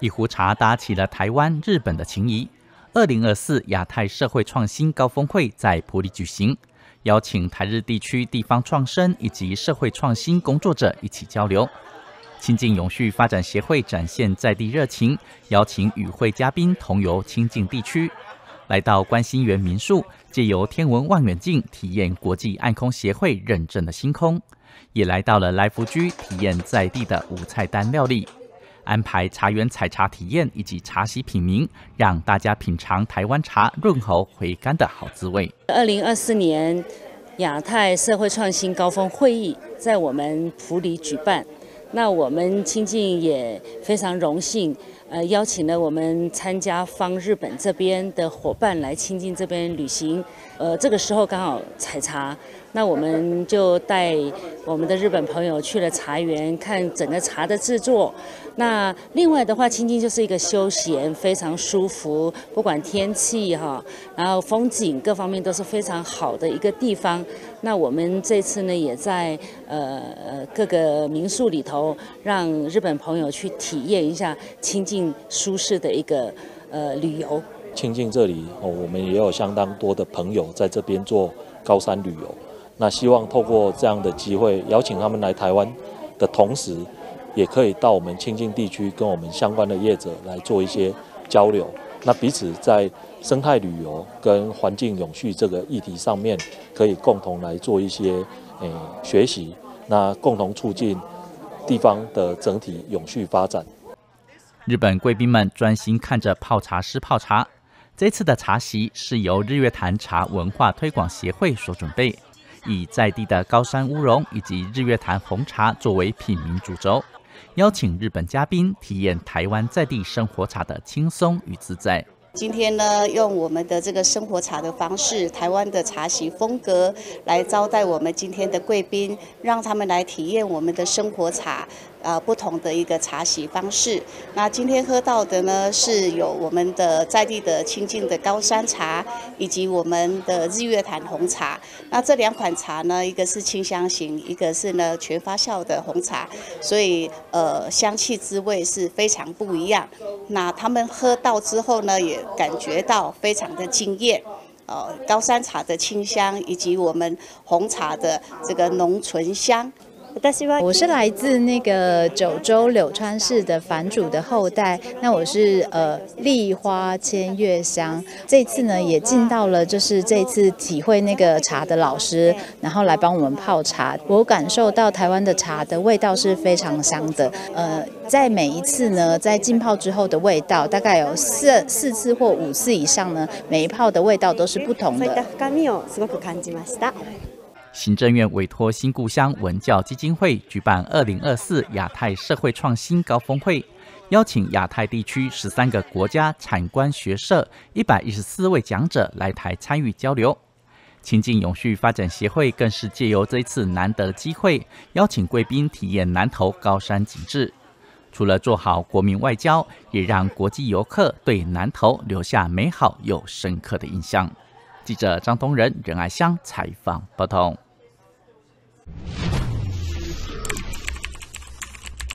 一壶茶搭起了台湾、日本的情谊。二零二四亚太社会创新高峰会在普里举行，邀请台日地区地方创生以及社会创新工作者一起交流。亲近永续发展协会展现在地热情，邀请与会嘉宾同游亲近地区，来到关心园民宿，借由天文望远镜体验国际暗空协会认证的星空，也来到了来福居体验在地的五菜单料理。安排茶园采茶体验以及茶席品茗，让大家品尝台湾茶润喉回甘的好滋味。二零二四年亚太社会创新高峰会议在我们府里举办，那我们亲近也非常荣幸，呃，邀请了我们参加方日本这边的伙伴来亲近这边旅行。呃，这个时候刚好采茶。那我们就带我们的日本朋友去了茶园，看整个茶的制作。那另外的话，青青就是一个休闲，非常舒服，不管天气哈，然后风景各方面都是非常好的一个地方。那我们这次呢，也在呃各个民宿里头，让日本朋友去体验一下清静舒适的一个呃旅游。清静这里哦，我们也有相当多的朋友在这边做高山旅游。那希望透过这样的机会，邀请他们来台湾的同时，也可以到我们清境地区跟我们相关的业者来做一些交流。那彼此在生态旅游跟环境永续这个议题上面，可以共同来做一些诶学习，那共同促进地方的整体永续发展。日本贵宾们专心看着泡茶师泡茶。这次的茶席是由日月潭茶文化推广协会所准备。以在地的高山乌龙以及日月潭红茶作为品茗主轴，邀请日本嘉宾体验台湾在地生活茶的轻松与自在。今天呢，用我们的这个生活茶的方式，台湾的茶席风格来招待我们今天的贵宾，让他们来体验我们的生活茶。呃，不同的一个茶席方式。那今天喝到的呢，是有我们的在地的清净的高山茶，以及我们的日月潭红茶。那这两款茶呢，一个是清香型，一个是呢全发酵的红茶，所以呃香气滋味是非常不一样。那他们喝到之后呢，也感觉到非常的惊艳。呃，高山茶的清香，以及我们红茶的这个浓醇香。我是来自那个九州柳川市的藩主的后代，那我是呃立花千月香。这次呢也进到了，就是这次体会那个茶的老师，然后来帮我们泡茶。我感受到台湾的茶的味道是非常香的。呃，在每一次呢，在浸泡之后的味道，大概有四四次或五次以上呢，每一泡的味道都是不同的。行政院委托新故乡文教基金会举办二零二四亚太社会创新高峰会，邀请亚太地区十三个国家产官学社一百一十四位讲者来台参与交流。亲近永续发展协会更是借由这次难得的机会，邀请贵宾体验南投高山景致。除了做好国民外交，也让国际游客对南投留下美好又深刻的印象。记者张东仁仁爱香采访报道。